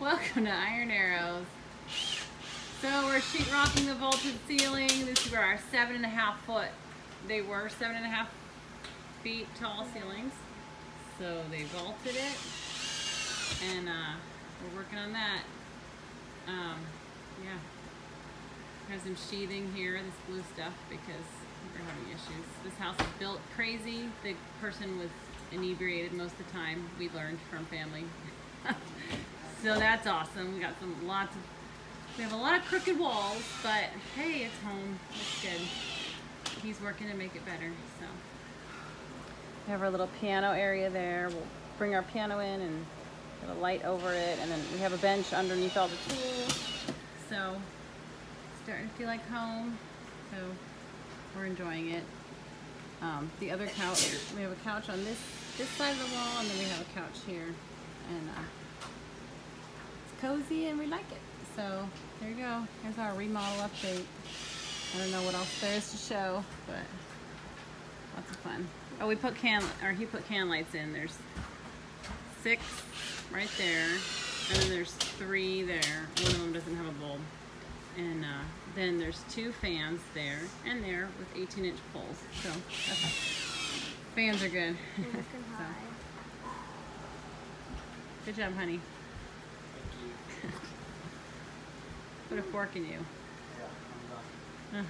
Welcome to Iron Arrows. So we're sheetrocking the vaulted ceiling. This were our seven and a half foot. They were seven and a half feet tall ceilings. So they vaulted it, and uh, we're working on that. Um, yeah, have some sheathing here, this blue stuff, because we're having issues. This house is built crazy. The person was inebriated most of the time. We learned from family. so that's awesome. We got some lots of. We have a lot of crooked walls, but hey, it's home. It's good. He's working to make it better. So we have our little piano area there. We'll bring our piano in and put a light over it, and then we have a bench underneath all the tools. So starting to feel like home. So we're enjoying it. Um, the other couch, we have a couch on this this side of the wall, and then we have a couch here, and uh, cozy, and we like it. So there you go. Here's our remodel update. I don't know what else there is to show, but lots of fun. Oh, we put can, or he put can lights in. There's six right there, and then there's three there. One of them doesn't have a bulb. And uh, then there's two fans there and there with 18 inch poles. So fans are good. so. Good job, honey. Put a fork in you.